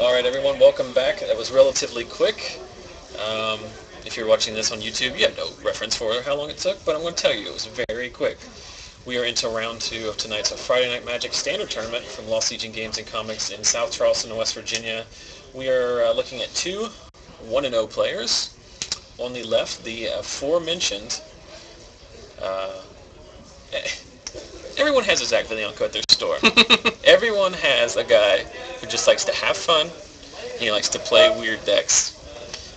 All right, everyone, welcome back. That was relatively quick. Um, if you're watching this on YouTube, you have no reference for how long it took, but I'm going to tell you it was very quick. We are into round two of tonight's Friday Night Magic Standard Tournament from Lost Legion Games and Comics in South Charleston, West Virginia. We are uh, looking at two 1-0 players. On the left, the aforementioned... Uh, everyone has a Zach Viglianco at their store. everyone has a guy who just likes to have fun. He likes to play weird decks.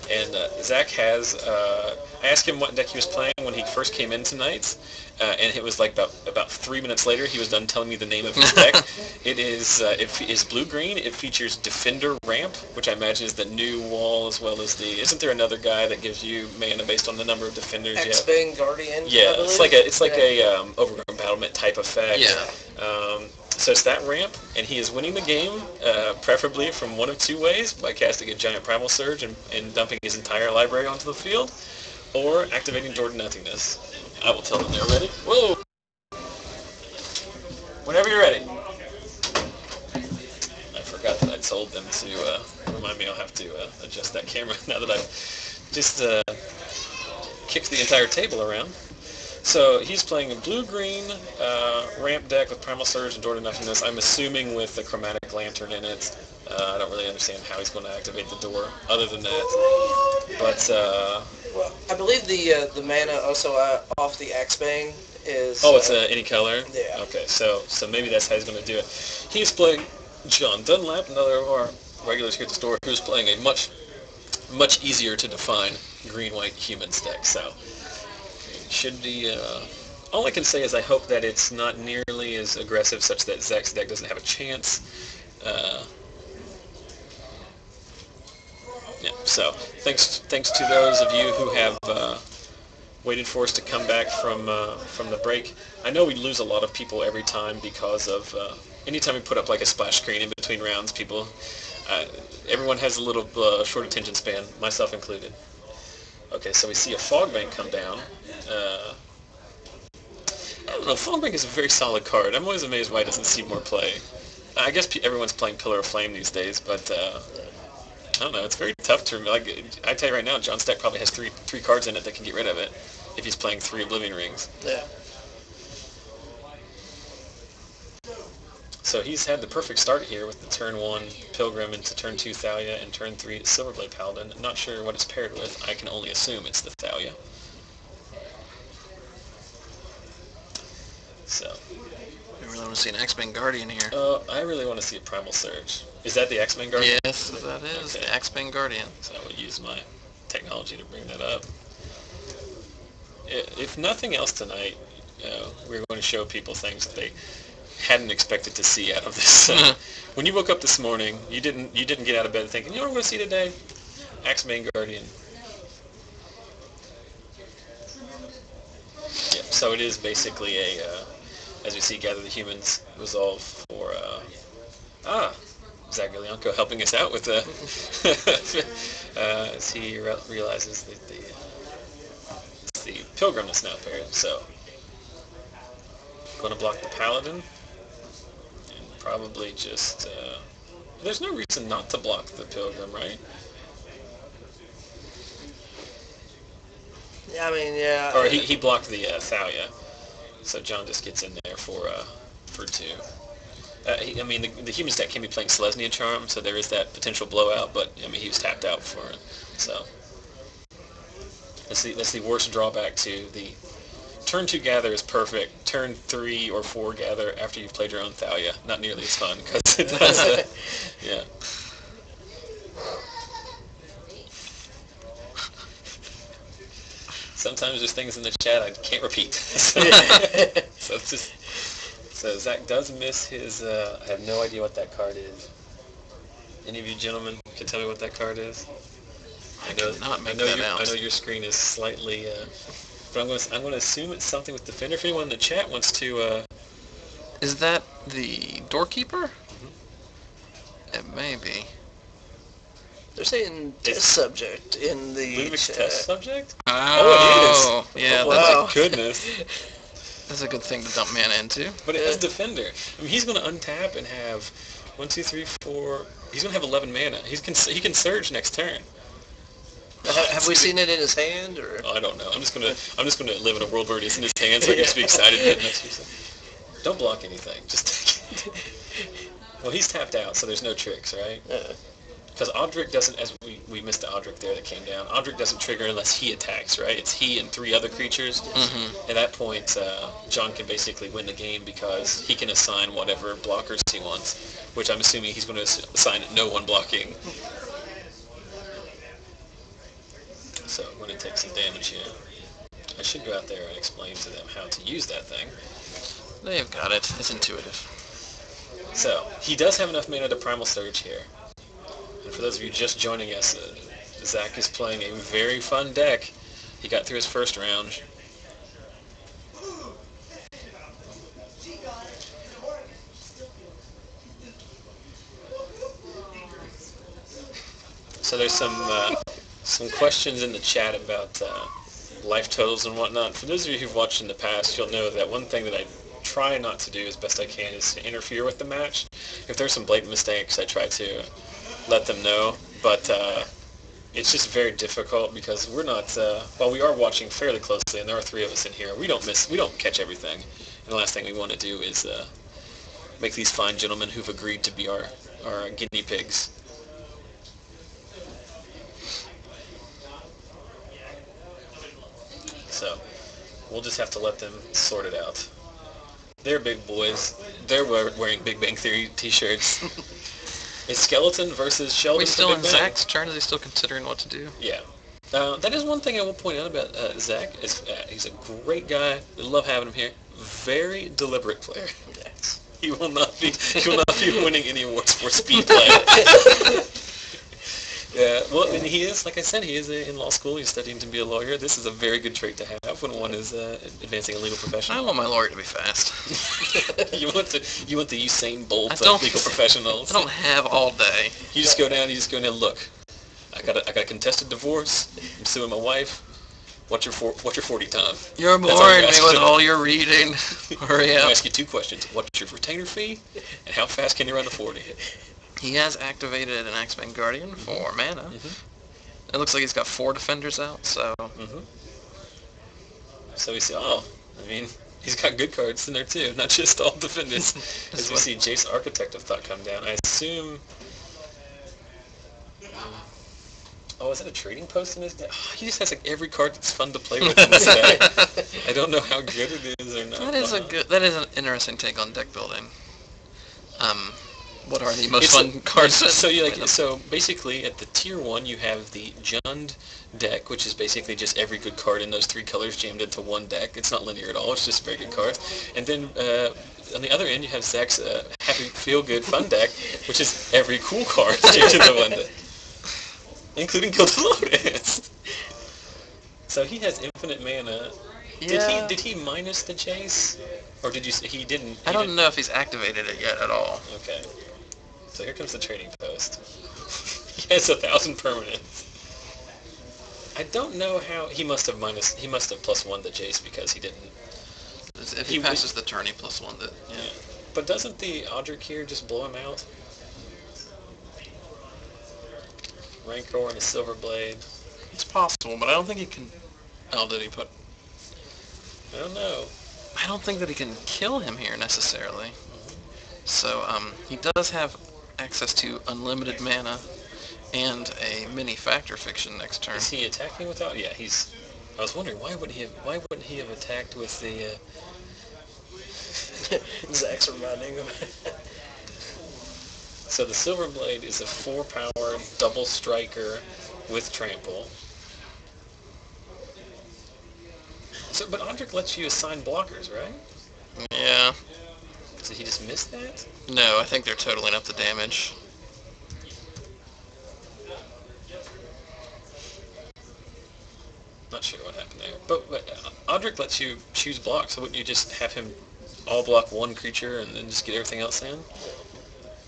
And uh, Zach has, uh, asked him what deck he was playing when he first came in tonight, uh, and it was like about about three minutes later he was done telling me the name of his deck. it is uh, it is blue green. It features Defender Ramp, which I imagine is the new wall as well as the. Isn't there another guy that gives you mana based on the number of defenders? Axebane Guardian. Yeah, I it's like a it's like Yeah. a um, overgrown battlement type effect. Yeah. Um, so it's that ramp, and he is winning the game, uh, preferably from one of two ways, by casting a giant primal surge and, and dumping his entire library onto the field, or activating Door to Nothingness. I will tell them they're ready. Whoa! Whenever you're ready. I forgot that I told them to uh, remind me I'll have to uh, adjust that camera now that I've just uh, kicked the entire table around. So he's playing a blue-green uh, ramp deck with Primal Surge and Door to Nothingness. I'm assuming with the Chromatic Lantern in it. Uh, I don't really understand how he's going to activate the door other than that. But, uh, I believe the uh, the mana also uh, off the Axebane is. oh, it's uh, uh, any color? Yeah. Okay, so so maybe that's how he's going to do it. He's playing John Dunlap, another of our regulars here at the store, who's playing a much, much easier to define green-white humans deck. So should be. Uh, all I can say is I hope that it's not nearly as aggressive, such that Zach's deck doesn't have a chance. Uh, yeah. So thanks, thanks to those of you who have uh, waited for us to come back from uh, from the break. I know we lose a lot of people every time because of uh, anytime we put up like a splash screen in between rounds, people. Uh, everyone has a little uh, short attention span, myself included. Okay, so we see a fog bank come down. Uh, I don't know. Fog bank is a very solid card. I'm always amazed why it doesn't see more play. I guess everyone's playing Pillar of Flame these days, but I don't know. It's very tough to like. I tell you right now, John's deck probably has three three cards in it that can get rid of it if he's playing three Oblivion Rings. Yeah. So he's had the perfect start here with the turn one Pilgrim into turn two Thalia and turn three Silverblade Paladin. Not sure what it's paired with. I can only assume it's the Thalia. So, really want to see an Axebane Guardian here. uh, I really want to see a Primal Surge. Is that the Axebane Guardian? Yes, that is Okay. the Axebane Guardian. So I will use my technology to bring that up. If nothing else tonight, uh, we're going to show people things that they hadn't expected to see out of this. Uh, when you woke up this morning, you didn't you didn't get out of bed thinking, you know what I'm going to see today? Axebane Guardian. Yep. So it is basically a, uh, as we see, gather the humans resolve for. Uh, ah, Zach Viglianco helping us out with the uh, as he re- realizes that the uh, the pilgrim is now paired. So going to block the paladin and probably just. Uh, there's no reason not to block the pilgrim, right? Yeah, I mean, yeah. Or he, he blocked the uh, Thalia, so John just gets in there for uh, for two. Uh, he, I mean, the, the human deck can be playing Selesnya Charm, so there is that potential blowout, but I mean, he was tapped out for it. So that's the that's the worst drawback to the turn two gather is perfect. Turn three or four gather after you've played your own Thalia, not nearly as fun because it does. Uh, yeah. Sometimes there's things in the chat I can't repeat. so, so it's just so Zach does miss his. Uh, I have no idea what that card is. Any of you gentlemen can tell me what that card is? I know. cannot make I know that your, I know your screen is slightly. Uh, but I'm going to I'm going to assume it's something with Defender. If anyone in the chat wants to. Uh, Is that the doorkeeper? It may be. They're saying It's- test subject in the Ludwig's chat. test subject? Oh, yeah, oh, that's, wow. my goodness. that's a good thing to dump mana into. But it has Defender. I mean, he's going to untap and have One, two, three, four. He's gonna have 11 mana. He can he can surge next turn. have, have we seen it in his hand or? Oh, I don't know. I'm just gonna I'm just gonna live in a world where it's in his hands. So I can just be excited. that next turn. Don't block anything. Just take it. well, he's tapped out, so there's no tricks, right? Uh, Because Odric doesn't, as we, we missed the Odric there that came down. Odric doesn't trigger unless he attacks, right? It's he and three other creatures. Mm-hmm. At that point, uh, John can basically win the game because he can assign whatever blockers he wants, which I'm assuming he's going to assign no one blocking. So I'm going to take some damage here. I should go out there and explain to them how to use that thing. They've got it. It's intuitive. So, he does have enough mana to Primal Surge here. And for those of you just joining us, uh, Zach is playing a very fun deck. He got through his first round. So there's some uh, some questions in the chat about uh, life totals and whatnot. For those of you who've watched in the past, you'll know that one thing that I try not to do as best I can is to interfere with the match. If there's some blatant mistakes, I try to let them know. But uh, it's just very difficult because we're not. Uh, while we are watching fairly closely, and there are three of us in here, we don't miss. We don't catch everything. And the last thing we want to do is uh, make these fine gentlemen who've agreed to be our our guinea pigs. So we'll just have to let them sort it out. They're big boys. They're wearing Big Bang Theory t-shirts. it's Skeleton versus Sheldon. we still in Bang. Zach's turn? Is he still considering what to do? Yeah. Uh, that is one thing I will point out about uh, Zach. Is uh, he's a great guy. We love having him here. Very deliberate player. yes. He will not be. He will not be winning any awards for speed play. yeah. Well, and he is. Like I said, he is uh, in law school. He's studying to be a lawyer. This is a very good trait to have when one is uh, advancing a legal profession. I want my lawyer to be fast. you want the you want the Usain Bolt of legal professionals. I don't have all day. You just go down. You just go down. Look, I got a, I got a contested divorce. I'm suing my wife. What's your for, what's your 40 time? You're boring me with all your reading. Hurry up. I'll ask you two questions. What's your retainer fee, and how fast can you run the 40? He has activated an Axebane Guardian for mana. Mhm. It looks like he's got four defenders out, so hmm So we see. Oh, I mean, he's got good cards in there too, not just all defenders. As we see, Jace Architect of Thought come down. I assume. Oh, is that a trading post in his deck? Oh, he just has like every card that's fun to play with in his deck. I don't know how good it is or not. that is a Uh, good. That is an interesting take on deck building. Um, what are the most It's fun a- cards? So you like so basically at the tier one you have the Jund deck, which is basically just every good card in those three colors jammed into one deck. It's not linear at all. It's just very good cards. And then uh, on the other end you have Zach's uh, happy feel good fun deck, which is every cool card jammed into one deck, including Gilded Lotus. So he has infinite mana. Did Yeah. he did he minus the Jace, or did you? He didn't. I don't didn't- know if he's activated it yet at all. Okay. So here comes the trading post. he has a thousand permanents. I don't know how he must have minus he must have plus one to Jace because he didn't. If He he passes the turn, he plus one. That yeah. Yeah. But doesn't the Odric here just blow him out? Rancor and a Silver Blade. It's possible, but I don't think he can. Oh, did he put? I don't know. I don't think that he can kill him here necessarily. So um, he does have access to unlimited mana and a mini factor fiction next turn. Is he attacking without? Yeah, he's. I was wondering why would he have why wouldn't he have attacked with the uh, Zach's reminding him. So the Silver Blade is a four-power double striker with trample. So, but Odric lets you assign blockers, right? Yeah. So he just missed that? No, I think they're totaling up the damage. Not sure what happened there. But, but uh, Odric lets you choose blocks, so wouldn't you just have him all block one creature and then just get everything else in?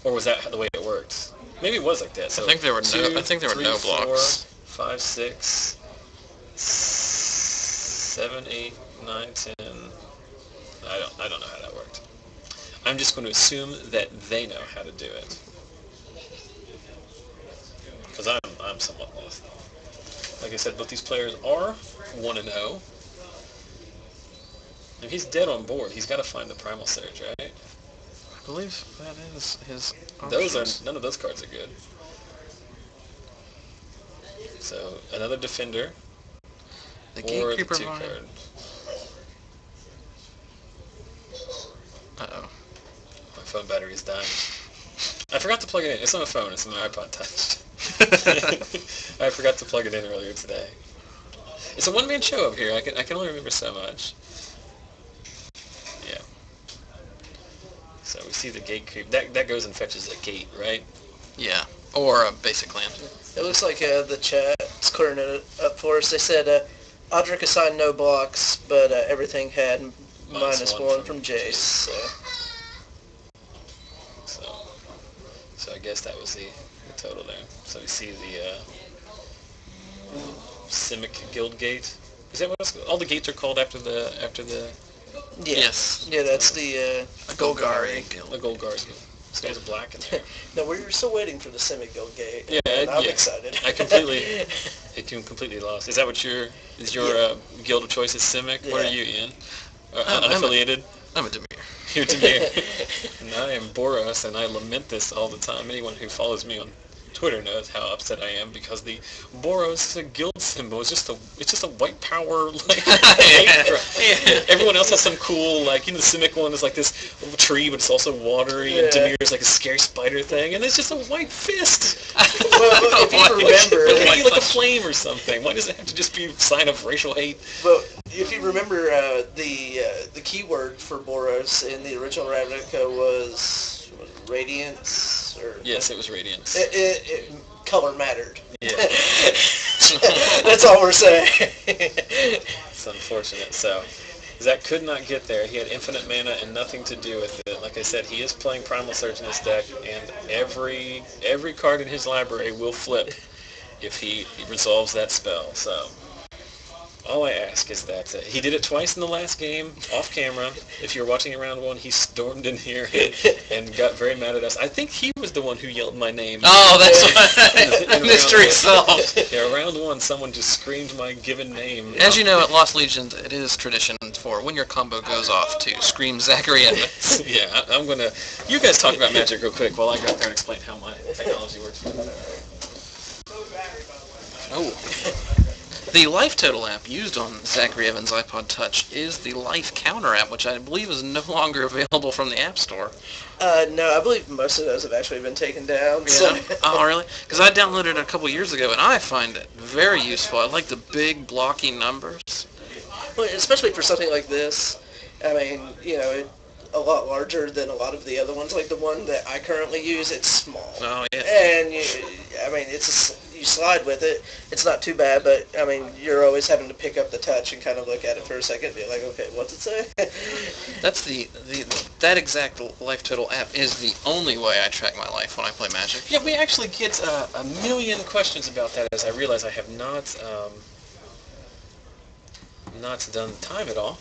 Or was that the way it worked? Maybe it was like that. So I think there were no- two, I think there were three, no blocks. five, six, seven, eight, nine, ten. I don't. I don't know how that. I'm just going to assume that they know how to do it. Because I'm, I'm somewhat lost. Like I said, both these players are 1 and 0. If he's dead on board, he's got to find the Primal Surge, right? I believe that is his. Those are none of those cards are good. So another defender the or the gatekeeper two card. Uh oh. My phone battery is dying. I forgot to plug it in. It's not a phone. It's on my iPod Touch. I forgot to plug it in earlier today. It's a one-man show up here. I can I can only remember so much. Yeah. So we see the gate creep. That that goes and fetches a gate, right? yeah. Or a basic land. It looks like uh, the chat's clearing it up for us. They said uh, Odric assigned no blocks, but uh, everything had Minus minus one one from from Jace. So. So, so I guess that was the, the total there. So we see the uh, Simic Guild Gate. Is that what it's, all the gates are called after the after the Yeah. Yes. Yeah, that's the uh, A Golgari. Golgari guild. the gold guards? This guy's black in there. No, we're still waiting for the Simic Guild Gate. Yeah, and I'm yeah. excited. I completely, I can completely lost. Is that what your is your Yeah. uh, guild of choice is Simic? What are you, Ian? Uh, I'm- I'm a- unaffiliated. I'm a Dimir. You're Dimir. I am Boros, and I lament this all the time. Anyone who follows me on Twitter knows how upset I am because the Boros guild symbol is just a it's just a white power like. Everyone else has some cool like you know the Simic one is like this tree, but it's also watery, and Yeah. Dimir is like a scary spider thing, and it's just a white fist. well, if you remember, It could be like a flame or something. Why does it have to just be a sign of racial hate? But if you remember, uh, the uh, the keyword for Boros in the original Ravnica was, radiance or Yes, it was radiance. It, it, it, color mattered. Yeah. That's all we're saying. It's unfortunate. So Zach could not get there. He had infinite mana and nothing to do with it. Like I said, he is playing Primal Surge in his deck, and every every card in his library will flip if he resolves that spell. So all I ask is that uh, he did it twice in the last game, off camera. If you're watching round one, he stormed in here and, and got very mad at us. I think he was the one who yelled my name. Oh, that's what In mystery round- solved. Yeah, round one, someone just screamed my given name. As you know, at Lost Legions, it is tradition for when your combo goes off to scream Zachary Edmonds. yeah, I- I'm gonna. You guys talk about magic real quick while I go out there and explain how my technology works. Oh. The Life Total app used on Zachary Evans' iPod Touch is the Life Counter app, which I believe is no longer available from the App Store. uh, no, I believe most of those have actually been taken down. So. oh, really? Because I downloaded it a couple years ago, and I find it very useful. I like the big blocky numbers. Well, especially for something like this. I mean, you know, it, a lot larger than a lot of the other ones. Like the one that I currently use, it's small. Oh, yeah. And you, I mean, it's a you slide with it. It's not too bad, but I mean, you're always having to pick up the touch and kind of look at it for a second, and be like, okay, what's it say? That's the, the that exact Life Total app is the only way I track my life when I play Magic. Yeah, we actually get uh, a million questions about that as I realize I have not um, not done time at all.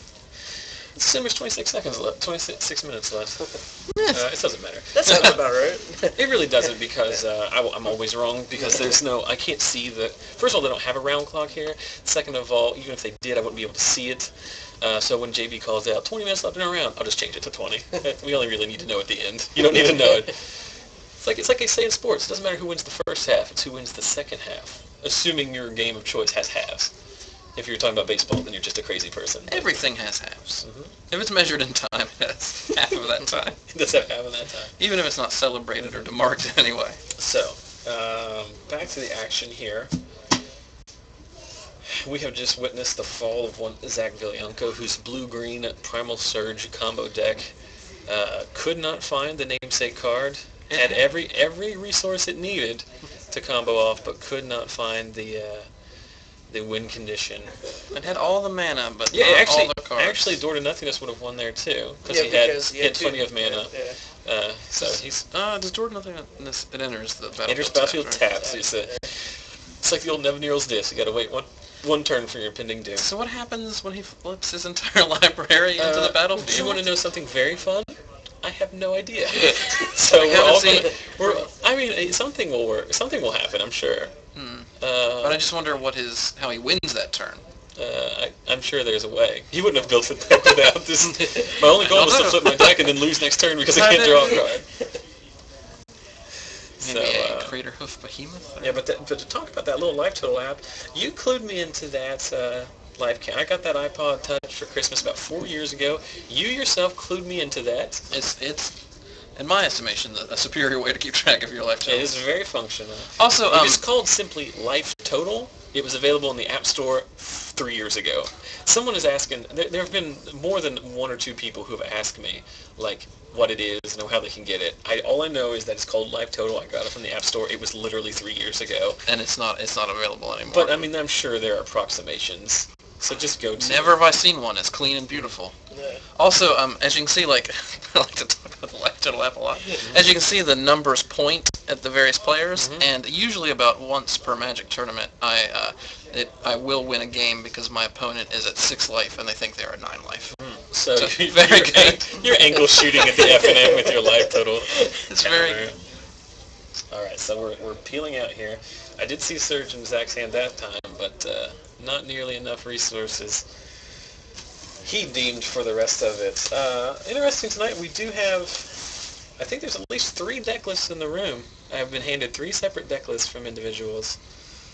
It's there's 26 seconds left, 26 minutes left. Uh, it doesn't matter. that sounds about right. It really doesn't because uh, I, am always wrong because there's no, I can't see the, first of all, they don't have a round clock here. Second of all, even if they did, I wouldn't be able to see it. Uh, so when JB calls out 20 minutes left in a round, I'll just change it to 20. we only really need to know at the end. You don't need to know it. It's like, it's like they say in sports, it doesn't matter who wins the first half, it's who wins the second half, assuming your game of choice has halves. If you're talking about baseball, then you're just a crazy person. Everything has halves. Mhm. If it's measured in time, it has half of that time. It does have half of that time. Even if it's not celebrated or demarked in any way. So, um, back to the action here. We have just witnessed the fall of one Zach Viglianco, whose blue-green Primal Surge combo deck uh, could not find the namesake card. Had every every resource it needed to combo off, but could not find the uh, the win condition. It had all the mana, but Yeah, not actually, all the cards. actually, Door to Nothingness would have won there too, because Yeah, he had, because he you had two- plenty of mana. Yeah. Uh, so he's Uh, does Jordan nothing? This it enters the battlefield. enters battlefield tapped, right? taps. It's, a, it's like the old Nevinyrral's Disk. You gotta wait one one turn for your pending doom. So what happens when he flips his entire library into Uh, the battlefield? Do you want to know something very fun? I have no idea. so I we're all gonna, we're, I mean, something will work. Something will happen, I'm sure. Uh, But I just wonder what his how he wins that turn. uh, I, I'm sure there's a way. He wouldn't have built it deck without this. My only goal was to flip my deck and then lose next turn because I can't draw a card. Maybe So, a uh, Craterhoof Behemoth. or- Yeah, but, that, but to talk about that little Life Total app, you clued me into that uh, life count. I got that iPod Touch for Christmas about four years ago. You yourself clued me into that. It's it's in my estimation the, a superior way to keep track of your life It total. is very functional. Also, It um, was called simply Life Total. It was available in the App Store three years ago. Someone is asking. There, there have been more than one or two people who have asked me, like, what it is and how they can get it. I all I know is that it's called Life Total. I got it from the App Store. It was literally three years ago. and it's not it's not available anymore. But I mean, I'm sure there are approximations. So just go to. Never have I seen one as clean and beautiful. Yeah. Also, um, as you can see, like I like to talk about the life total a lot. As you can see, the numbers point at the various players, Mhm. and usually about once per Magic tournament, I uh, it, I will win a game because my opponent is at six life and they think they're at nine life. So So, you're, very you're, good. you're angle shooting at the F and M with your life total. It's very counter. All right, so we're, we're peeling out here. I did see Surge in Zach's hand that time, but uh, not nearly enough resources. He deemed for the rest of it. Uh, interesting tonight. We do have. I think there's at least three deck lists in the room. I've been handed three separate deck lists from individuals.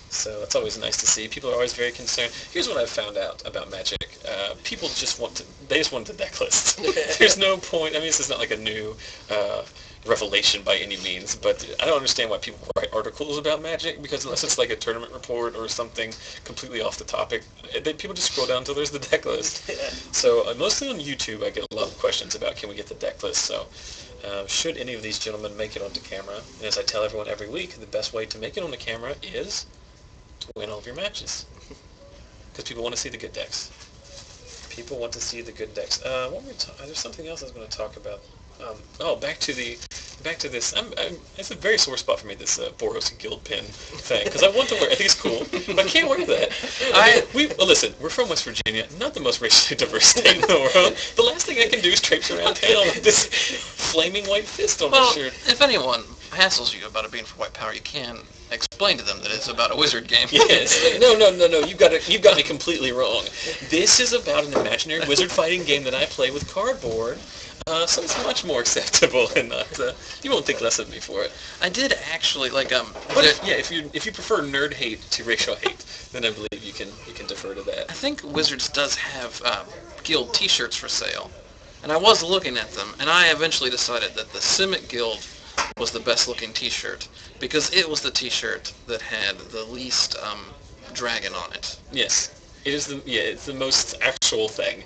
So that's always nice to see. People are always very concerned. Here's what I've found out about Magic. Uh, people just want to, they just want the deck list. There's no point, I mean, this is not like a new uh, revelation by any means, but I don't understand why people write articles about Magic, because unless it's like a tournament report or something completely off the topic, they, people just scroll down until there's the deck list. So uh, mostly on YouTube, I get a lot of questions about can we get the deck list. So uh, should any of these gentlemen make it onto camera, and as I tell everyone every week, the best way to make it on the camera is to win all of your matches. Because people want to see the good decks. People want to see the good decks. Uh, what were we ta- there's something else I was going to talk about. Um, oh, back to the, back to this. I'm, I'm, it's a very sore spot for me. This uh, Boros Guild pin thing because I want to wear. I think it's cool, but I can't wear that. I I- we well, listen. We're from West Virginia, not the most racially diverse state in the world. The last thing I can do is traipse around town with this flaming white fist on well, my shirt. if anyone hassles you about it being for white power, you can explain to them that it's about a wizard game. Yes. No, no, no, no. You've got it. You've got me completely wrong. This is about an imaginary wizard fighting game that I play with cardboard. Uh, so it's much more acceptable, and not. Uh, you won't think less of me for it. I did actually like um. But if, yeah, if you if you prefer nerd hate to racial hate, then I believe you can you can defer to that. I think Wizards does have uh, Guild T-shirts for sale, and I was looking at them, and I eventually decided that the Simic Guild was the best looking T-shirt because it was the T-shirt that had the least um, dragon on it. Yes, it is the yeah it's the most actual thing.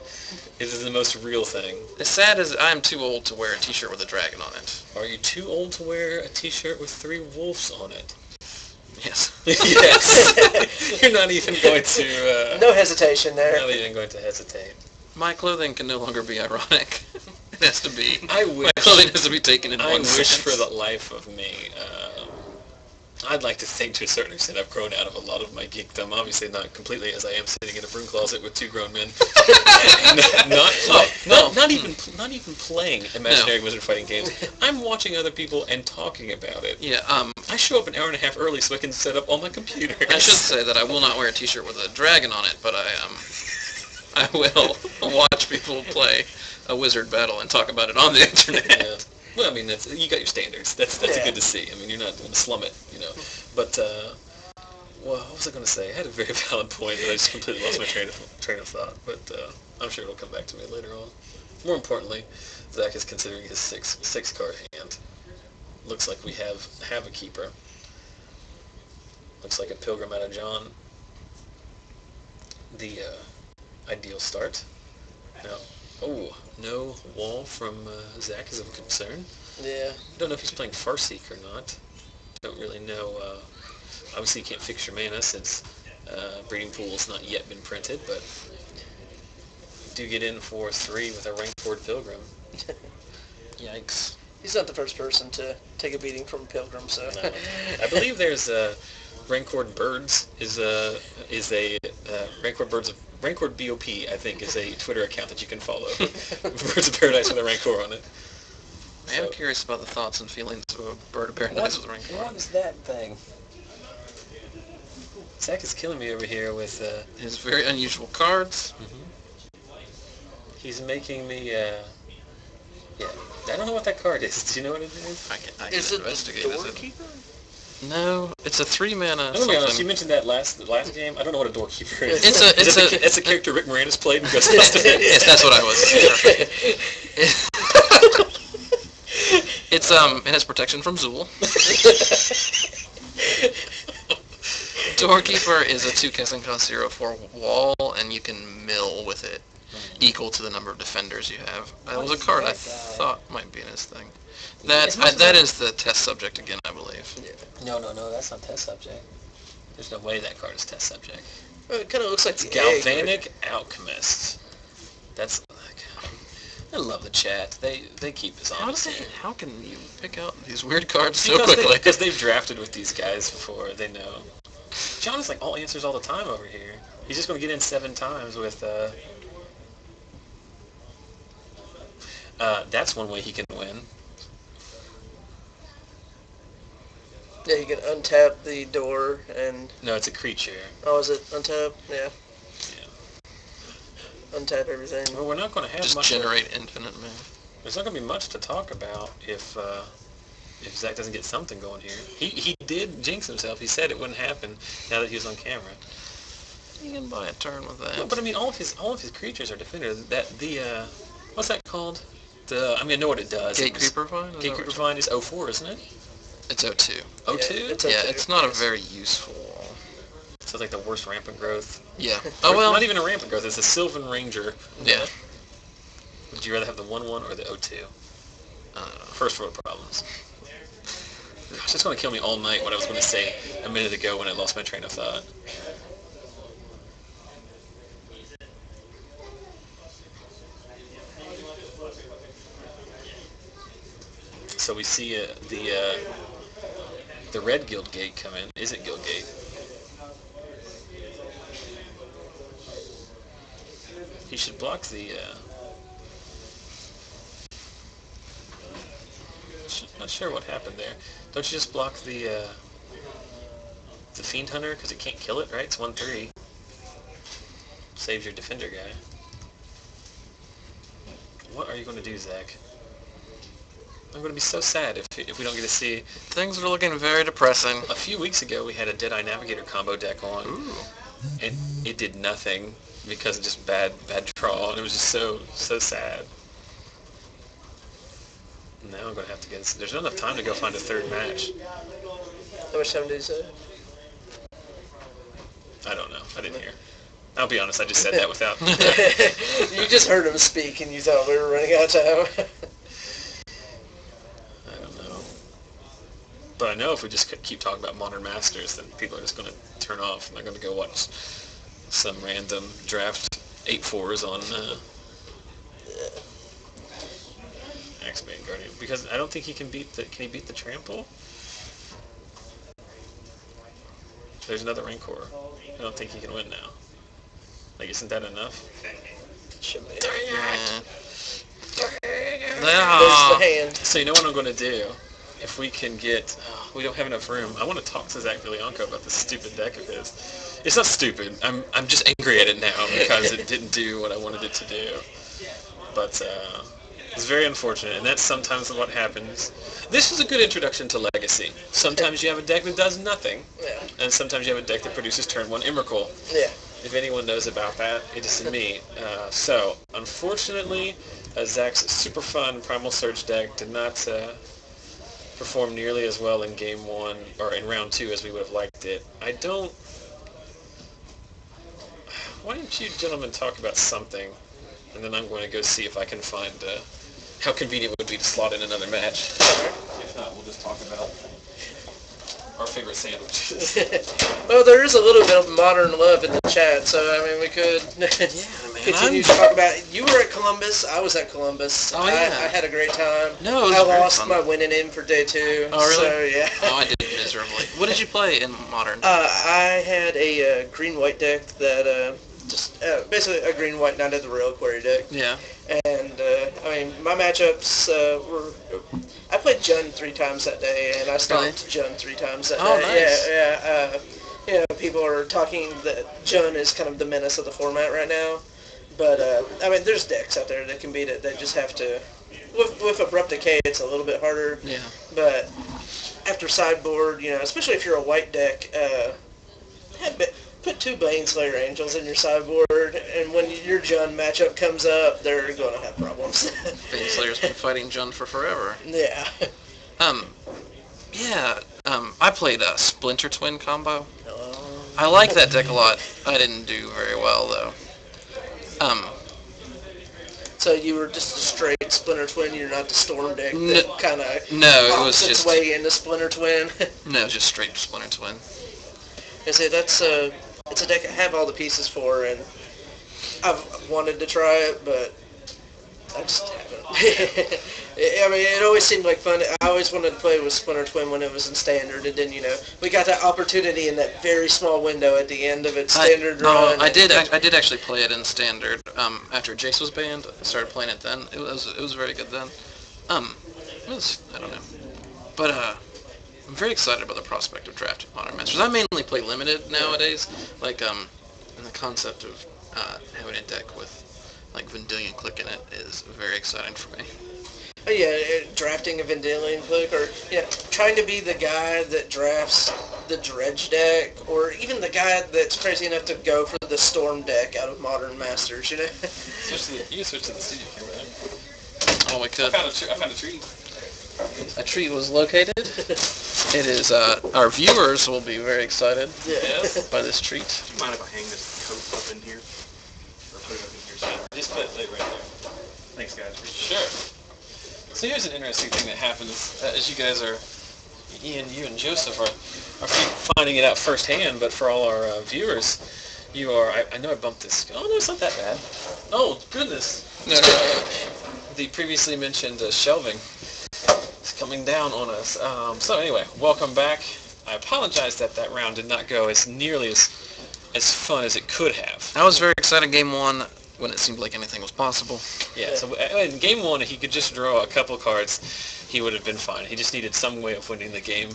It is the most real thing. As sad as I'm too old to wear a T-shirt with a dragon on it. Are you too old to wear a T-shirt with three wolves on it? Yes. yes. You're not even going to. Uh, No hesitation there. Not even going to hesitate. My clothing can no longer be ironic. it has to be. I wish. My clothing has to be taken in I one wish sense. for the life of me. Uh, I'd like to think to a certain extent I've grown out of a lot of my geekdom. Obviously not completely, as I am sitting in a broom closet with two grown men. not, not, not, no. not even not even playing imaginary wizard fighting games. I'm watching other people and talking about it. Yeah. Um. I show up an hour and a half early so I can set up all my computers. I should say that I will not wear a T-shirt with a dragon on it, but I um, I will watch people play a wizard battle and talk about it on the internet. Yeah. Well, I mean, that's you got your standards. That's that's Yeah. good to see. I mean, you're not going to slum it, you know. But uh, well, what was I going to say? I had a very valid point, but I just completely lost my train of train of thought. But uh, I'm sure it'll come back to me later on. More importantly, Zach is considering his six six card hand. Looks like we have have a keeper. Looks like a pilgrim out of John. The uh, ideal start. Now, oh, no wall from uh, Zach is of concern. Yeah. Don't know if he's playing Farseek or not. Don't really know. Uh, obviously, you can't fix your mana since uh, Breeding has not yet been printed, but do get in for three with a Rankford Pilgrim. Yikes. He's not the first person to take a beating from a pilgrim, so. No. I believe there's uh, Rancord Birds is a is a uh, Rancord Birds of Rancord BOP I think is a Twitter account that you can follow. Birds of Paradise with a Rancor on it. I am So- curious about the thoughts and feelings of a bird of paradise with a Rancor. what is that thing? Zach is killing me over here with. Uh, His very unusual cards. he's making me. Uh, yeah, I don't know what that card is. Do you know what it is? I can, I can Is it investigate. the Is it? doorkeeper? No, it's a three mana I'm gonna be honest. You mentioned that last last game. I don't know what a doorkeeper is. It's a- it's that a- the, that's the character Rick Moranis played in Ghostbusters. yes, that's what I was. It's um, it has protection from Zool. Doorkeeper is a two casting cost zero four wall, and you can mill with it, equal to the number of defenders you have. That was a card I that guy? thought might be in his thing. It's That I, that that- is the test subject again, I believe. No, no, no. That's not test subject. There's no way that card is test subject. Well, it kind of looks like the egg. Galvanic Alchemist. That's. I love the chat. They they keep us How on. does it, how can you pick out these weird cards so Because, they, quickly? because they've drafted with these guys before. They know. John is like all answers all the time over here. He's just going to get in seven times with. Uh, uh, that's one way he can win. Yeah, you can untap the door and No, it's a creature. oh, is it untap? Yeah. Yeah. Untap everything. Well, we're not going to have Just much. generate infinite mana. There's not going to be much to talk about if uh, if Zach doesn't get something going here. He he did jinx himself. He said it wouldn't happen now that he was on camera. You can buy a turn with that. No, but I mean, all of his all of his creatures are defenders. That the uh, what's that called? The I mean, I know what it does. It was- Gatecreeper Vine? Is that Gatekeeper what Vine is 04, isn't it? It's 02. 02? Yeah, it's Yeah, 02. it's not a very useful. So it's like the worst rampant growth. Yeah. Oh well. not even a rampant growth. It's a Sylvan Ranger. Yeah. Would you rather have the 1-1 or the 02? Uh, First world problems. Gosh, it's going to kill me all night what I was going to say a minute ago when I lost my train of thought. So we see uh, the uh, the red guild gate come in. Is it guild gate? He should block the. Uh, not sure what happened there. Don't you just block the uh, the fiend hunter because it can't kill it, right? It's one three. Saves your defender guy. What are you going to do, Zach? I'm going to be so sad if, if we don't get to see. things are looking very depressing. A few weeks ago, we had a Deadeye Navigator combo deck on, Ooh. and it did nothing because of just bad bad draw, and it was just so so sad. Now I'm going to have to get. There's not enough time to go find a third match. How much time did you say? I don't know. I didn't hear. I'll be honest. I just said that without. you just heard him speak and you thought we were running out of time. I don't know. But I know if we just keep talking about Modern Masters, then people are just going to turn off and they're going to go watch some random draft eight fours on uh, Axebane Guardian because I don't think he can beat the. Can he beat the Trample? There's another Rancor. I don't think he can win now. Like, isn't that enough? Should be. Yeah. There's the Ah. hand. So you know what I'm going to do? If we can get, oh, we don't have enough room. I want to talk to Zach Viglianco about this stupid deck of his. It's not stupid. I'm I'm just angry at it now because it didn't do what I wanted it to do. But uh, it's very unfortunate, and that's sometimes what happens. This is a good introduction to Legacy. Sometimes you have a deck that does nothing, Yeah. and sometimes you have a deck that produces turn one Emrakul. Yeah. If anyone knows about that, it is me. Uh, so, unfortunately, uh, Zach's super fun Primal Surge deck did not uh, perform nearly as well in game one, or in round two, as we would have liked it. I don't... Why don't you gentlemen talk about something, and then I'm going to go see if I can find uh, how convenient it would be to slot in another match. If not, we'll just talk about our favorite sandwiches. well, there is a little bit of modern love in the chat, so I mean, we could man, continue I'm- to talk about. You were at Columbus. I was at Columbus. Oh, I, yeah. I had a great time. No, it was I lost my winning in for day two. Oh, really? So yeah. Oh, I did miserably. What did you play in Modern? Uh, I had a uh, green-white deck that uh, just uh, basically a green-white Knight of the Reliquary deck, yeah. and uh, I mean, my matchups uh, were. I played Jund three times that day, and I stopped Jund three times that Oh, day. nice. Yeah, yeah. Uh, you know, people are talking that Jund is kind of the menace of the format right now. But uh, I mean, there's decks out there that can beat it. They just have to. With, with abrupt decay, it's a little bit harder. Yeah. But after sideboard, you know, especially if you're a white deck, uh, have put two Baneslayer Angels in your sideboard, and when your Jund matchup comes up, they're going to have problems. Baneslayer's been fighting Jund for forever. yeah. Um, yeah. Um, I played a Splinter Twin combo. Oh. I like that deck a lot. I didn't do very well though. Um, So you were just a straight Splinter Twin. You're not the Storm deck No- kind of no, it was its just way into Splinter Twin. no, just straight Splinter Twin. I say that's a it's a deck I have all the pieces for, and I've wanted to try it, but I just haven't. I mean, it always seemed like fun. I always wanted to play with Splinter Twin when it was in Standard, and then you know we got that opportunity in that very small window at the end of its Standard I, no, run. I did. I, I did actually play it in standard. Um, after Jace was banned, I started playing it then. It was it was very good then. Um, it was I don't know, but uh, I'm very excited about the prospect of drafting Modern Masters. I mainly play limited nowadays, like um, and the concept of uh, having a deck with like Vendilion Clique in it is very exciting for me. Oh, yeah, uh, drafting a Vendilion Clique, or yeah, trying to be the guy that drafts the Dredge deck, or even the guy that's crazy enough to go for the Storm deck out of Modern Masters. You know. Switch to the, you switch to the studio camera. Then. Oh, we I could. found a tree. I found a tree. A treat was located. It is. Uh, our viewers will be very excited Yes. by this treat. Mind if I hang this coat up in here? Or put it up in here? so- Just put it right there. Thanks, guys. Sure. So here's an interesting thing that happens uh, as you guys are, Ian, you and Joseph are, are finding it out firsthand, but for all our uh, viewers, you are, I, I know I bumped this. Oh, no, it's not that bad. Oh, goodness. No, no, the previously mentioned uh, shelving is coming down on us. Um, so anyway, welcome back. I apologize that that round did not go as nearly as as fun as it could have. I was very excited game one when it seemed like anything was possible. Yeah, so in game one, he could just draw a couple cards. He would have been fine. He just needed some way of winning the game.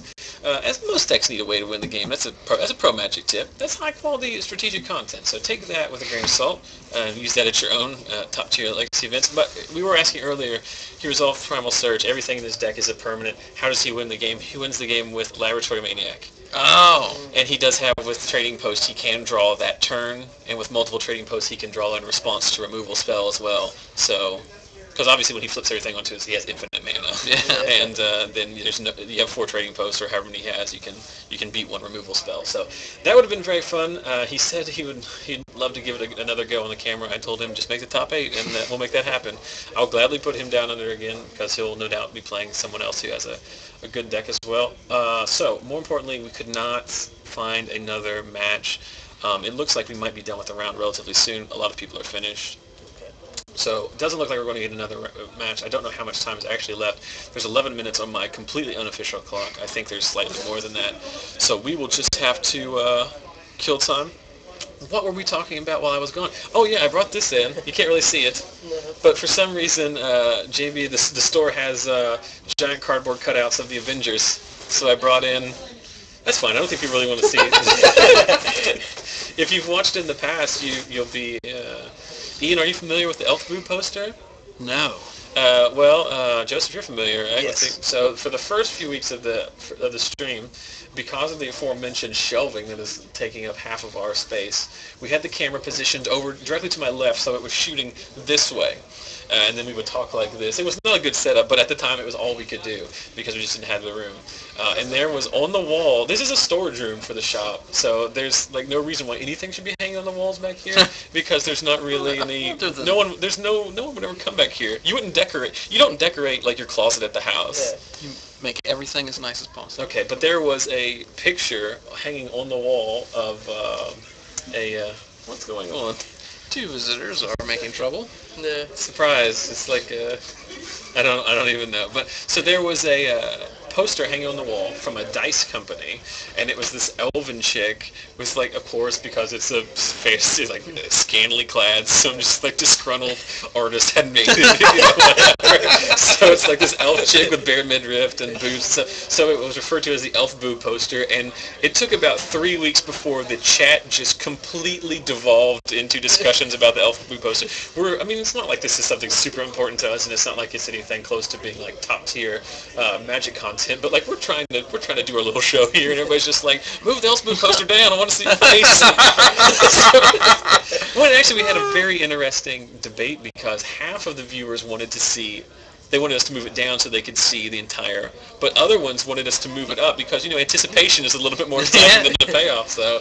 Uh, as most decks need a way to win the game. That's a pro, that's a pro magic tip. That's high quality strategic content. So take that with a grain of salt and use that at your own uh, top tier legacy events. But we were asking earlier, he resolved Primal Surge. Everything in this deck is a permanent. How does he win the game? He wins the game with Laboratory Maniac. Oh, And he does have with Trading Post, he can draw that turn, and with multiple Trading Posts, he can draw in response to removal spell as well. So, because obviously when he flips everything onto his, he has infinite mana. Yeah. And uh, then there's no, you have four Trading Posts or however many he has, you can you can beat one removal spell. So that would have been very fun. Uh, he said he would he'd love to give it a, another go on the camera. I told him just make the top eight, and uh, we'll make that happen. I'll gladly put him down under again because he'll no doubt be playing someone else who has a a good deck as well. Uh, so, more importantly, we could not find another match. Um, it looks like we might be done with the round relatively soon. A lot of people are finished. So, it doesn't look like we're going to get another uh, match. I don't know how much time is actually left. There's 11 minutes on my completely unofficial clock. I think there's slightly more than that. So, we will just have to uh, kill time. What were we talking about while I was gone? Oh yeah, I brought this in. You can't really see it. But for some reason, uh, JB, the, the store has uh, giant cardboard cutouts of the Avengers. So I brought in. That's fine. I don't think you really want to see it. if you've watched in the past, you you'll be. Uh, Ian, are you familiar with the Elf Boo poster? no. Uh, well, uh, Joseph, you're familiar, right? Yes. Think- So for the first few weeks of the of the stream, because of the aforementioned shelving that is taking up half of our space, we had the camera positioned over directly to my left, so it was shooting this way. Uh, and then we would talk like this. It was not a good setup, but at the time it was all we could do because we just didn't have the room. Uh, and there was on the wall. This is a storage room for the shop, so there's like no reason why anything should be hanging on the walls back here because there's not really any. No one. There's no. No one would ever come back here. You wouldn't decorate. You don't decorate like your closet at the house. Yeah. You make everything as nice as possible. Okay, but there was a picture hanging on the wall of uh, a. Uh, what's going on? Two visitors are making trouble. Yeah. Surprise! It's like uh, I don't. I don't even know. But so there was a. Uh, poster hanging on the wall from a dice company and it was this elven chick with like of course because it's a face is like scantily clad some just like disgruntled artist had made it you know, so it's like this elf chick with bare midriff and boobs. So, so it was referred to as the elf boob poster, and it took about three weeks before the chat just completely devolved into discussions about the elf boob poster. We're, I mean, it's not like this is something super important to us, and it's not like it's anything close to being like top tier uh, magic content. But like we're trying to we're trying to do our little show here, and everybody's just like, move the boob poster down. I want to see your face. well, actually, we had a very interesting debate because half of the viewers wanted to see they wanted us to move it down so they could see the entire but other ones wanted us to move it up because you know anticipation is a little bit more exciting than the payoff so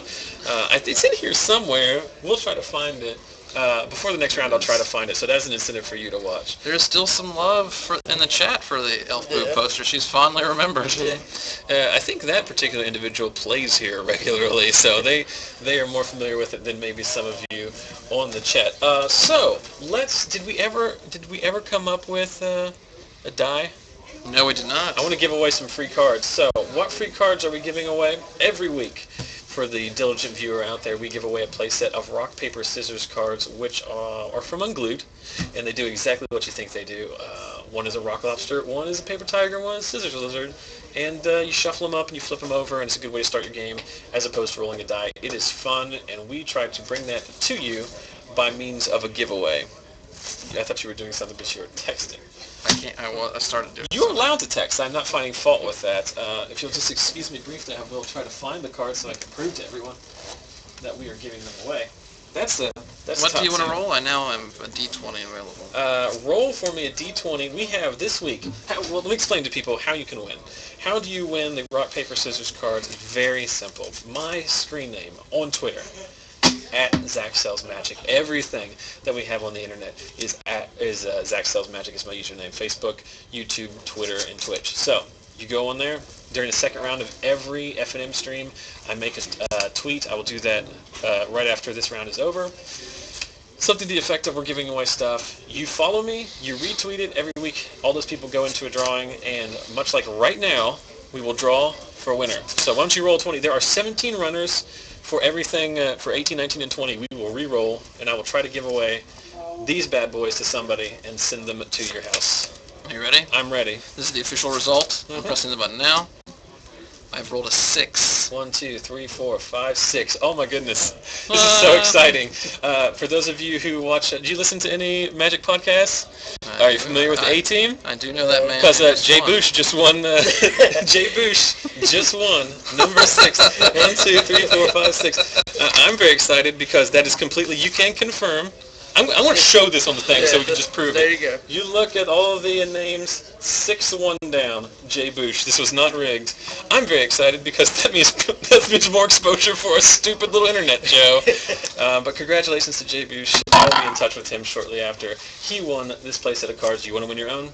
uh, it's in here somewhere we'll try to find it uh, before the next round I'll try to find it so that's an incentive for you to watch There's still some love for, in the chat for the Elf Boob Yeah. poster. She's fondly remembered. uh, I think that particular individual plays here regularly so they they are more familiar with it than maybe some of you on the chat uh, so let's did we ever did we ever come up with uh, a die No, we did not. I want to give away some free cards. So, what free cards are we giving away every week? For the diligent viewer out there, we give away a playset of rock, paper, scissors cards, which are, are from Unglued, and they do exactly what you think they do. Uh, one is a rock lobster, one is a paper tiger, one is a scissors lizard, and uh, you shuffle them up and you flip them over, and it's a good way to start your game as opposed to rolling a die. It is fun, and we try to bring that to you by means of a giveaway. I thought you were doing something, but you were texting. I can't. I, wa- I started doing. You're allowed to text. I'm not finding fault with that. Uh, if you'll just excuse me briefly, I will try to find the cards so I can prove to everyone that we are giving them away. That's the. That's What do you want to roll? I now am a D20 available. Uh, roll for me a d20. We have this week. How, well, let me explain to people how you can win. How do you win the rock paper scissors cards? It's very simple. My screen name on Twitter at Zach Sells Magic. Everything that we have on the internet is at is uh, Zach Sells Magic is my username. Facebook, YouTube, Twitter, and Twitch. So you go on there during the second round of every FNM stream. I make a uh, tweet. I will do that uh, right after this round is over. Something to the effect of we're giving away stuff. You follow me, you retweet it every week. All those people go into a drawing, and much like right now, we will draw for a winner. So why don't you roll 20? There are 17 runners for everything uh, for 18, 19, and 20. We will re-roll, and I will try to give away these bad boys to somebody and send them to your house. Are you ready? I'm ready. This is the official result. I'm Mhm. pressing the button now. I've rolled a six. One, two, three, four, five, six. Oh my goodness. This is so Uh. exciting. Uh, for those of you who watch, do you listen to any Magic podcasts? Are you familiar with the I, A-Team? I do know that man. Because uh, Jay fun. Boosh just won. Uh, Jay Bush just won number six. One, two, three, four, five, six. Uh, I'm very excited because that is completely. You can confirm. I'm, I want to show this on the thing so we can just prove There it. There you go. You look at all of the names, six one down. Jay Boosh. This was not rigged. I'm very excited because that means that means more exposure for a stupid little internet Joe. Uh, but congratulations to Jay Boosh. I'll be in touch with him shortly after. He won this play set of cards. Do you want to win your own?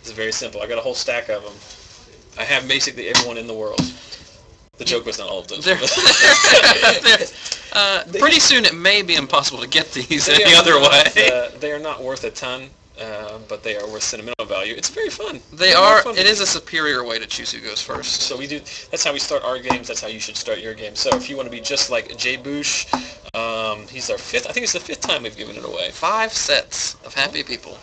It's very simple. I got a whole stack of them. I have basically everyone in the world. The joke was not all of. They're- they're- uh, pretty soon it may be impossible to get these They any other not, way. uh, they are not worth a ton, uh, but they are worth sentimental value. It's very fun. They They're are. fun. It is a superior way to choose who goes first. So we do. That's how we start our games. That's how you should start your game. So if you want to be just like Jay Boosh, um, he's our fifth. I think it's the fifth time we've given it away. Five sets of happy people.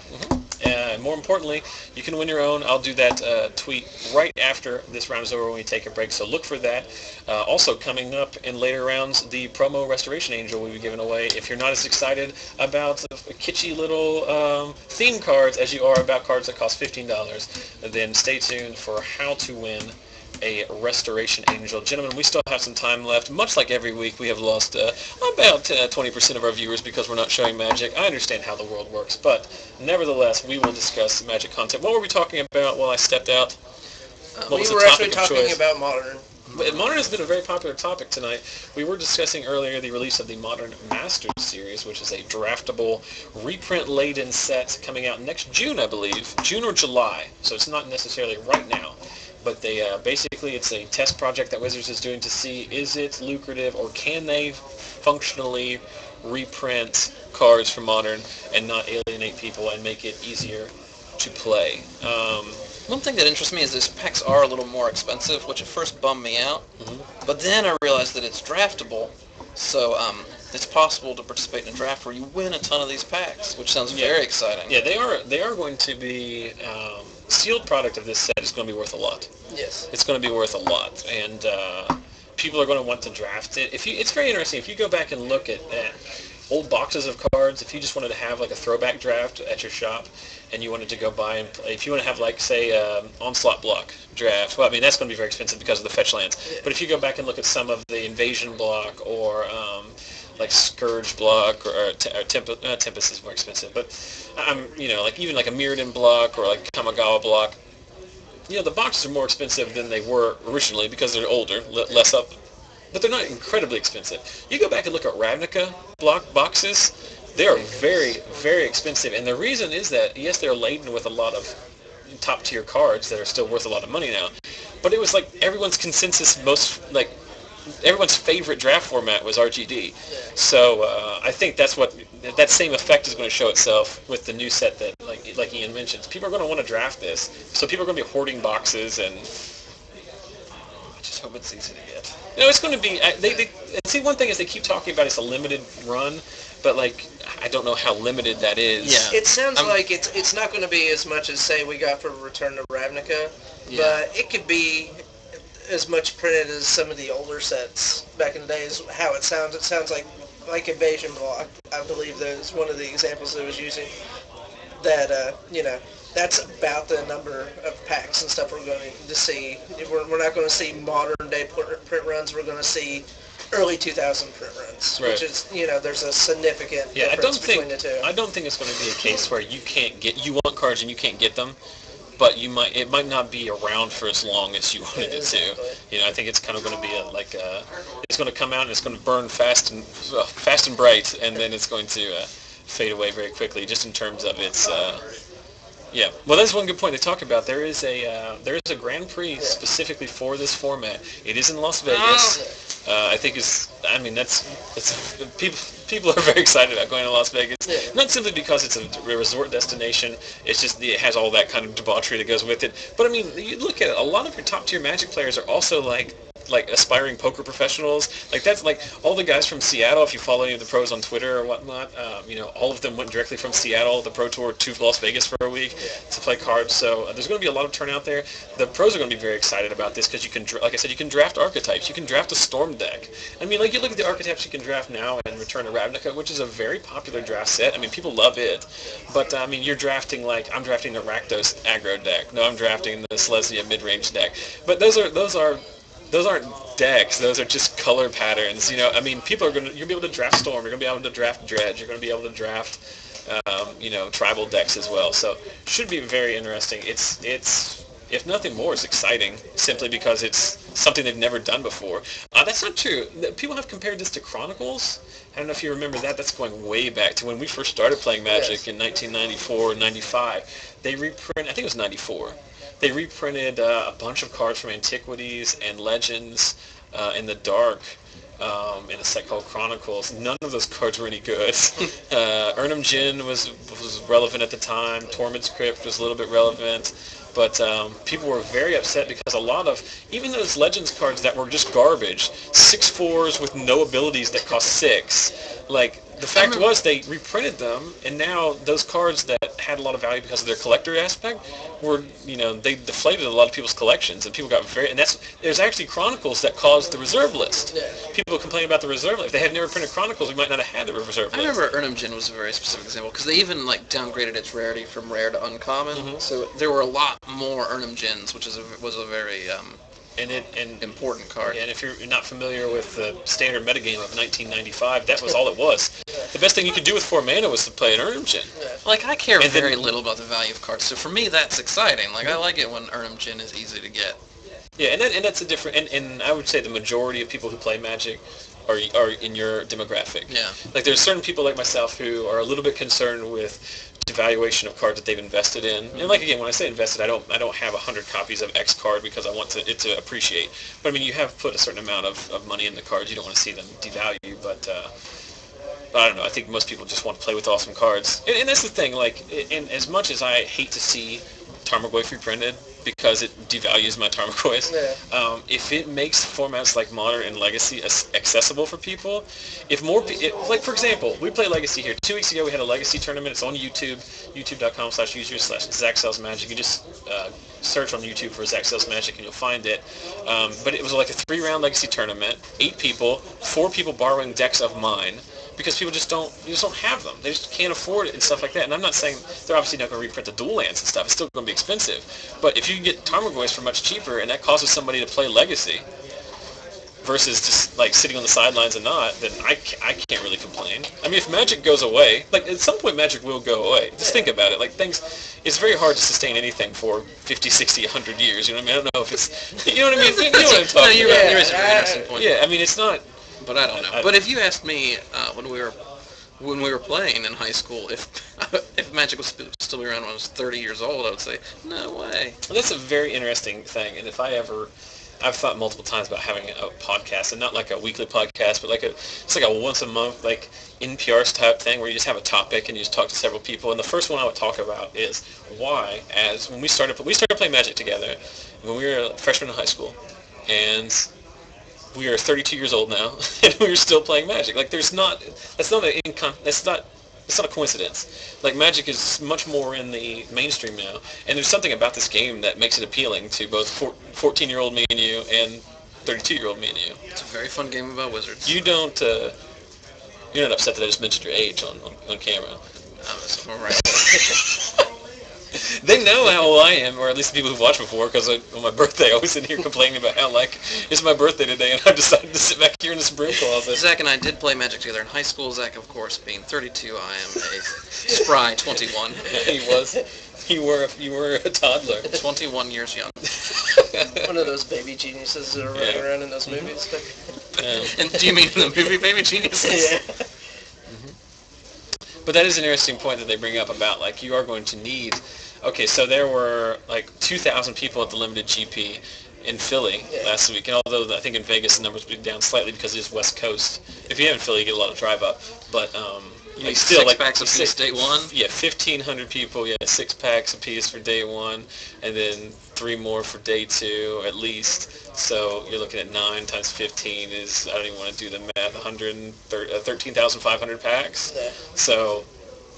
Uh, more importantly, you can win your own. I'll do that uh, tweet right after this round is over when we take a break. So look for that. Uh, also coming up in later rounds, the promo Restoration Angel will be given away. If you're not as excited about the kitschy little um, theme cards as you are about cards that cost $15, then stay tuned for how to win a Restoration Angel. Gentlemen, we still have some time left. Much like every week, we have lost uh, about uh, 20% of our viewers because we're not showing Magic. I understand how the world works, but nevertheless, we will discuss the Magic content. What were we talking about while I stepped out? Uh, we were actually talking choice? about modern. Modern has been a very popular topic tonight. We were discussing earlier the release of the Modern Masters series, which is a draftable, reprint-laden set coming out next June, I believe, June or July. So it's not necessarily right now. But they uh, basically it's a test project that Wizards is doing to see is it lucrative or can they functionally reprint cards from Modern and not alienate people and make it easier to play. Um, One thing that interests me is these packs are a little more expensive, which at first bummed me out. Mhm. But then I realized that it's draftable, so um, it's possible to participate in a draft where you win a ton of these packs, which sounds Yeah. very exciting. Yeah, they are they are going to be um, sealed product of this set is going to be worth a lot. Yes. It's going to be worth a lot, and uh, people are going to want to draft it. If you, it's very interesting. If you go back and look at, at old boxes of cards, if you just wanted to have like a throwback draft at your shop, and you wanted to go buy and play, if you want to have like say um, onslaught block draft, well, I mean that's going to be very expensive because of the fetch lands. But if you go back and look at some of the invasion block or um, like Scourge block or, or, Te- or Tempest, uh, Tempest is more expensive, but I'm you know like even like a Mirrodin block or like Kamigawa block, you know the boxes are more expensive than they were originally because they're older, le- less up, but they're not incredibly expensive. You go back and look at Ravnica block boxes, they are very very expensive, and the reason is that yes they're laden with a lot of top tier cards that are still worth a lot of money now, but it was like everyone's consensus most like everyone's favorite draft format was RGD. So uh, I think that's what that same effect is going to show itself with the new set that like like Ian mentions. People are going to want to draft this, so people are going to be hoarding boxes and. I just hope it's easy to get. No, it's going to be. I- They, they see one thing is they keep talking about it's a limited run, but like I don't know how limited that is. Yeah. It sounds I'm- like it's it's not going to be as much as say we got for Return to Ravnica, Yeah. but it could be as much printed as some of the older sets back in the day. Is how it sounds. It sounds like like Invasion Block. I believe that is one of the examples that was using. That uh, you know, that's about the number of packs and stuff we're going to see. We're, we're not going to see modern day print print runs. We're going to see early 2000 print runs, Right. which is you know, there's a significant Yeah, I difference don't think between the two. I don't think it's going to be a case where you can't get you want cards and you can't get them, but you might it might not be around for as long as you wanted it Exactly. to. You know, I think it's kind of going to be a, like a, it's going to come out and it's going to burn fast and uh, fast and bright, and then it's going to uh, fade away very quickly, just in terms of its. Uh, yeah, well, that's one good point to talk about. There is a uh, there is a Grand Prix specifically for this format. It is in Las Vegas. Uh, I think it's. I mean, that's it's people people are very excited about going to Las Vegas. Yeah. Not simply because it's a resort destination. It's just it has all that kind of debauchery that goes with it. But I mean, you look at it. A lot of your top tier Magic players are also like like aspiring poker professionals. Like that's like all the guys from Seattle. If you follow any of the pros on Twitter or whatnot, um, you know, all of them went directly from Seattle, the pro tour, to Las Vegas for a week to play cards. So uh, there's going to be a lot of turnout there. The pros are going to be very excited about this because you can, dra- like I said, you can draft archetypes. You can draft a storm deck. I mean, like you look at the archetypes you can draft now and Return to Ravnica, which is a very popular draft set. I mean, people love it. But I mean, you're drafting like I'm drafting the Rakdos aggro deck. No, I'm drafting the Selesnya mid-range deck. But those are those are those aren't decks. Those are just color patterns. You know, I mean, people are gonna you're gonna be able to draft Storm. You're gonna be able to draft Dredge. You're gonna be able to draft, um, you know, tribal decks as well. So should be very interesting. It's it's if nothing more, it's exciting simply because it's something they've never done before. Uh, that's not true. People have compared this to Chronicles. I don't know if you remember that. That's going way back to when we first started playing Magic Yes. in 1994, 95. They reprint. I think it was 94 they reprinted uh, a bunch of cards from Antiquities and Legends uh, in the Dark um, in a set called Chronicles. None of those cards were any good. uh, Erhnam Djinn was was relevant at the time. Tormod's Crypt was a little bit relevant. But um, people were very upset because a lot of, even those Legends cards that were just garbage, six fours with no abilities that cost six, like the fact was they reprinted them, and now those cards that had a lot of value because of their collector aspect were, you know, they deflated a lot of people's collections, and people got very, and that's there's actually Chronicles that caused the reserve list. People complain about the reserve list. If they had never printed Chronicles, we might not have had the reserve list. I remember Erhnam Djinn was a very specific example because they even like downgraded its rarity from rare to uncommon. Mhm. So there were a lot more Erhnam Djinns, which is a, was a very um, and it and important card. and if you're not familiar with the standard metagame of 1995, that was all it was. The best thing you could do with four mana was to play an Erhnam Djinn. Like I care And then- very little about the value of cards, so for me that's exciting. Like I like it when Erhnam Djinn is easy to get. Yeah, and that, and that's a different. And, and I would say the majority of people who play Magic are are in your demographic. Yeah. Like there's certain people like myself who are a little bit concerned with devaluation of cards that they've invested in. And like again, when I say invested, I don't I don't have hundred copies of X card because I want to, it to appreciate. But I mean, you have put a certain amount of, of money in the cards. You don't want to see them devalue, but. Uh, I don't know. I think most people just want to play with awesome cards, and, and that's the thing. Like, and as much as I hate to see Tarmogoyf reprinted, because it devalues my Tarmogoyf. Yeah. Um, if it makes formats like Modern and Legacy as- accessible for people, if more, pe- it, like for example, we play Legacy here. Two weeks ago we had a Legacy tournament. It's on YouTube, youtube.com slash user slash Zach Sells Magic. You just uh, search on YouTube for Zach Sells Magic and you'll find it. Um, but it was like a three-round Legacy tournament. Eight people, four people borrowing decks of mine because people just don't you just don't have them. They just can't afford it and stuff like that. And I'm not saying they're obviously not going to reprint the dual lands and stuff. It's still going to be expensive. But if you can get Tarmogoyfs for much cheaper and that causes somebody to play Legacy versus just like sitting on the sidelines and not, then I can't, I can't really complain. I mean, if Magic goes away, like at some point Magic will go away. Just think about it. Like things, it's very hard to sustain anything for 50, 60, 100 years. You know what I mean? I don't know if it's, you know what I mean? You know what I'm talking no, you're about. right. There is a interesting point. Yeah, I mean, it's not, But I don't know. I- but if you asked me uh, when we were when we were playing in high school, if if Magic was still around when I was 30 years old, I would say no way. Well, that's a very interesting thing, and if I ever, I've thought multiple times about having a podcast, and not like a weekly podcast, but like a, it's like a once a month, like NPR type thing where you just have a topic and you just talk to several people. And the first one I would talk about is why, as when we started, we started playing Magic together when we were freshmen in high school, and we are 32 years old now, and we're still playing Magic. Like, there's not, that's not an incon, that's not, it's not a coincidence. Like, Magic is much more in the mainstream now, and there's something about this game that makes it appealing to both 14-year-old me and you, and 32-year-old me and you. It's a very fun game about wizards. You don't, uh, you're not upset that I just mentioned your age on, on, on camera. Um, so, all right. They know how old I am, or at least the people who've watched before, because on my birthday I was in here complaining about how, like, it's my birthday today, and I've decided to sit back here in this broom closet. Zach and I did play Magic together in high school. Zach, of course, being 32, I am a spry 21. he was. You were. You were a toddler. 21 years young. One of those baby geniuses that are running Yeah. around in those movies. Yeah. And do you mean the movie Baby Geniuses? yeah. But that is an interesting point that they bring up about like you are going to need. Okay, so there were like 2,000 people at the limited GP in Philly Yeah. last week, and although I think in Vegas the numbers would be down slightly because it is West Coast. If you have in Philly, you get a lot of drive up, but um, You like need still six like packs apiece six- day one? Yeah, 1,500 people. Yeah, six packs apiece for day one, and then three more for day two at least. So you're looking at nine times 15 is I don't even want to do the math. 113 uh, 13,500 packs. Yeah. So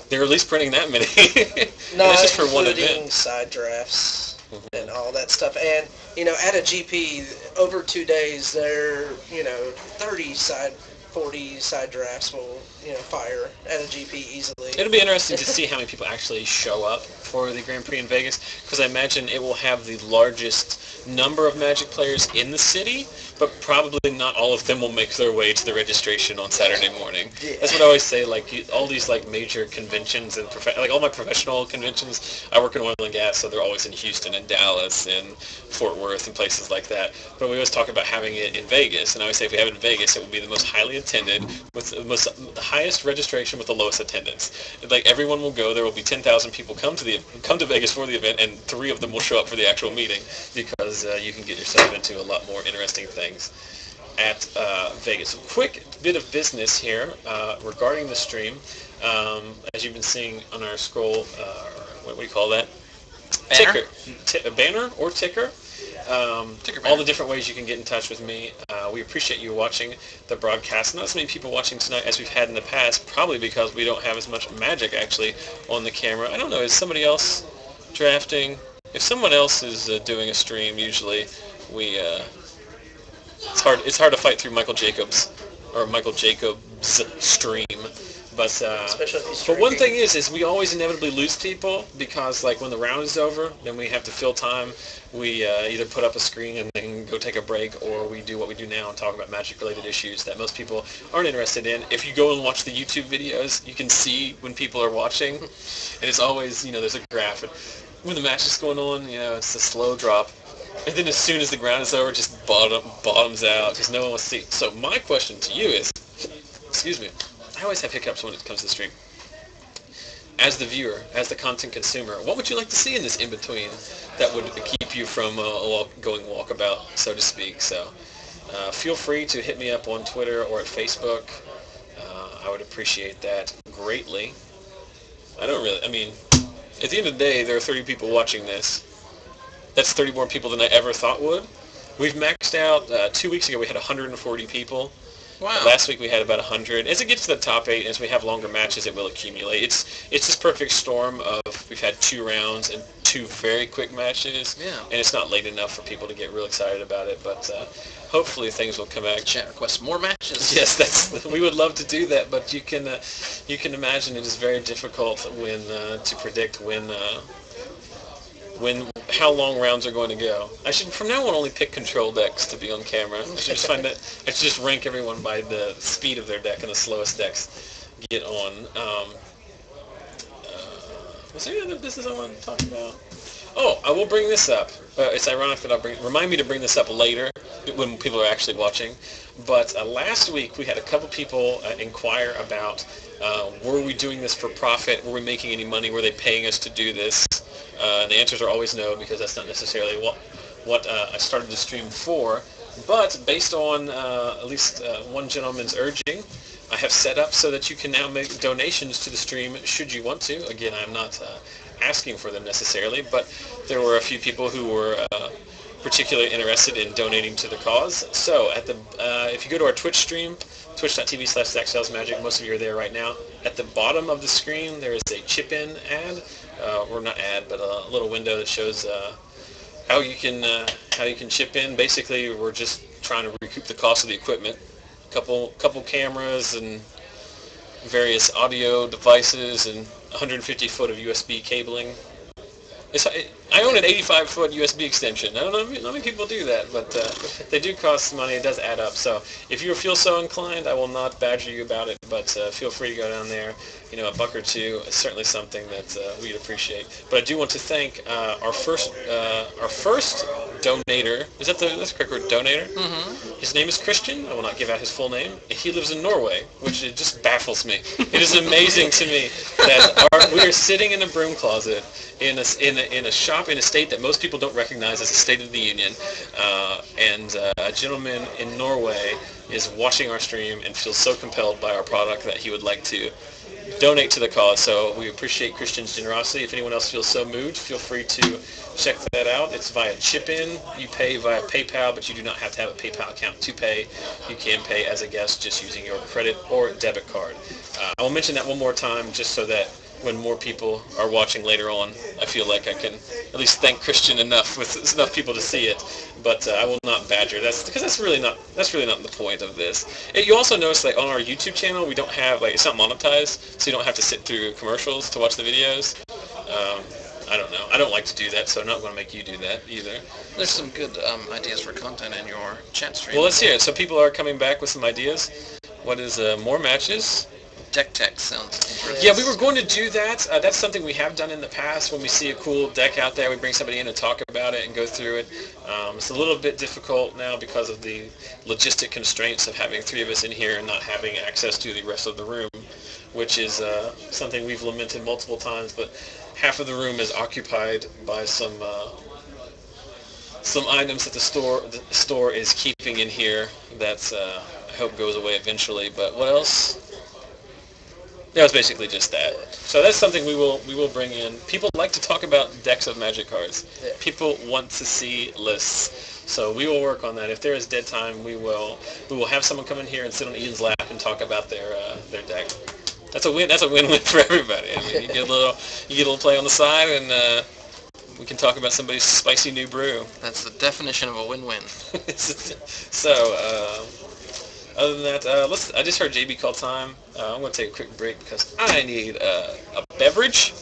they're at least printing that many. no, that's just for one event. side drafts Mhm. and all that stuff. And, you know, at a GP, over two days, there, you know, 30 side, 40 side drafts will, you know, fire at a GP easily. It'll be interesting to see how many people actually show up for the Grand Prix in Vegas, because I imagine it will have the largest number of Magic players in the city, but probably not all of them will make their way to the registration on Saturday morning. Yeah. That's what I always say. Like you, all these like major conventions and prof- like all my professional conventions, I work in oil and gas, so they're always in Houston and Dallas and Fort Worth and places like that. But we always talk about having it in Vegas, and I always say if we have it in Vegas, it will be the most highly attended, with the most highest registration with the lowest attendance. Like everyone will go. There will be 10,000 people come to the come to Vegas for the event, and three of them will show up for the actual meeting because uh, you can get yourself into a lot more interesting things at uh, Vegas. quick bit of business here uh, regarding the stream. Um, as you've been seeing on our scroll, uh, what do you call that? Banner? Ticker. T- a banner or ticker. Um, all the different ways you can get in touch with me. Uh, we appreciate you watching the broadcast. Not as many people watching tonight as we've had in the past, probably because we don't have as much magic actually on the camera. I don't know, is somebody else drafting? If someone else is uh, doing a stream, usually we uh, it's hard. It's hard to fight through Michael Jacobs or Michael Jacobs stream. But uh, Especially if he's but one thing is, is we always inevitably lose people because like when the round is over, then we have to fill time. We uh, either put up a screen and then go take a break, or we do what we do now and talk about magic-related issues that most people aren't interested in. If you go and watch the YouTube videos, you can see when people are watching, and it's always you know there's a graph. And when the match is going on, you know it's a slow drop, and then as soon as the ground is over, it just bottom bottoms out because no one wants to see. So my question to you is, excuse me, I always have hiccups when it comes to the stream. As the viewer, as the content consumer, what would you like to see in this in between that would keep you from uh, walk, going walkabout, so to speak? So uh, feel free to hit me up on Twitter or at Facebook. Uh, I would appreciate that greatly. I don't really. I mean, at the end of the day, there are 30 people watching this. That's 30 more people than I ever thought would. We've maxed out. Uh, two weeks ago, we had 140 people. Wow. Last week we had about 100. As it gets to the top eight, as we have longer matches, it will accumulate. It's it's this perfect storm of we've had two rounds and two very quick matches, Yeah. and it's not late enough for people to get real excited about it. But uh, hopefully things will come back. Chat requests more matches. Yes, that's we would love to do that, but you can uh, you can imagine it is very difficult when uh, to predict when uh, when how long rounds are going to go. I should from now on only pick control decks to be on camera. I should just find that I should just rank everyone by the speed of their deck and the slowest decks get on. Um, uh, was there any other business I wanted to talk about? Oh, I will bring this up. Uh, it's ironic that I'll bring. Remind me to bring this up later when people are actually watching. But uh, last week we had a couple people uh, inquire about uh, were we doing this for profit? Were we making any money? Were they paying us to do this? Uh, and the answers are always no because that's not necessarily what what uh, I started the stream for. But based on at least one gentleman's urging, I have set up so that you can now make donations to the stream should you want to. Again, I'm not asking for them necessarily, but there were a few people who were uh, particularly interested in donating to the cause. So at the uh, if you go to our Twitch stream, twitch.tv slash Magic, most of you are there right now. At the bottom of the screen, there is a chip-in ad, uh, or not ad, but a little window that shows uh, how you can uh, how you can chip in. Basically, we're just trying to recoup the cost of the equipment. Couple couple cameras and various audio devices and 150 foot of USB cabling. It's, I own an 85 foot USB extension. I don't know how many people do that, but uh, they do cost money. It does add up. So if you feel so inclined, I will not badger you about it, but uh, feel free to go down there. You know, a buck or two is certainly something that uh, we'd appreciate. But I do want to thank uh, our first uh, our first donator. Is that the that's the correct word? Donator. Mm-hmm. His name is Christian. I will not give out his full name. He lives in Norway, which it just baffles me. It is amazing to me that our, we are sitting in a broom closet in a, in, a, in a shop in a state that most people don't recognize as a state of the union, uh, and uh, a gentleman in Norway is watching our stream and feels so compelled by our product that he would like to donate to the cause. So we appreciate Christian's generosity. If anyone else feels so moved, feel free to check that out. It's via chip-in. You pay via PayPal, but you do not have to have a PayPal account to pay. You can pay as a guest just using your credit or debit card. Uh, I will mention that one more time just so that when more people are watching later on, I feel like I can at least thank Christian enough with enough people to see it. But uh, I will not badger. That's because that's really not that's really not the point of this. And you also notice that on our YouTube channel we don't have like it's not monetized, so you don't have to sit through commercials to watch the videos. Um, I don't know. I don't like to do that, so I'm not going to make you do that either. There's some good um, ideas for content in your chat stream. Well, let's hear it. So people are coming back with some ideas. What is uh, more matches? Deck tech sounds interesting. Yeah, we were going to do that. Uh, that's something we have done in the past. When we see a cool deck out there, we bring somebody in to talk about it and go through it. Um, it's a little bit difficult now because of the logistic constraints of having three of us in here and not having access to the rest of the room, which is uh, something we've lamented multiple times. But half of the room is occupied by some uh, some items that the store the store is keeping in here. That's uh, I hope goes away eventually. But what else? Yeah, was basically just that. So that's something we will we will bring in. People like to talk about decks of Magic cards. Yeah. People want to see lists. So we will work on that. If there is dead time, we will we will have someone come in here and sit on Ian's lap and talk about their uh, their deck. That's a win. That's a win-win for everybody. I mean, you get a little you get a little play on the side, and uh, we can talk about somebody's spicy new brew. That's the definition of a win-win. so, uh, other than that, uh, let's. I just heard JB call time. Uh, I'm going to take a quick break because I need uh, a beverage,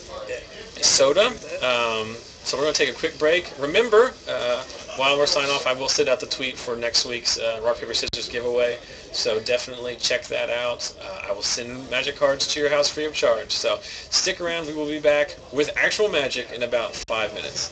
a soda. Um, so we're going to take a quick break. Remember, uh, while we're signing off, I will send out the tweet for next week's uh, Rock Paper Scissors giveaway. So definitely check that out. Uh, I will send magic cards to your house free of charge. So stick around. We will be back with actual magic in about five minutes.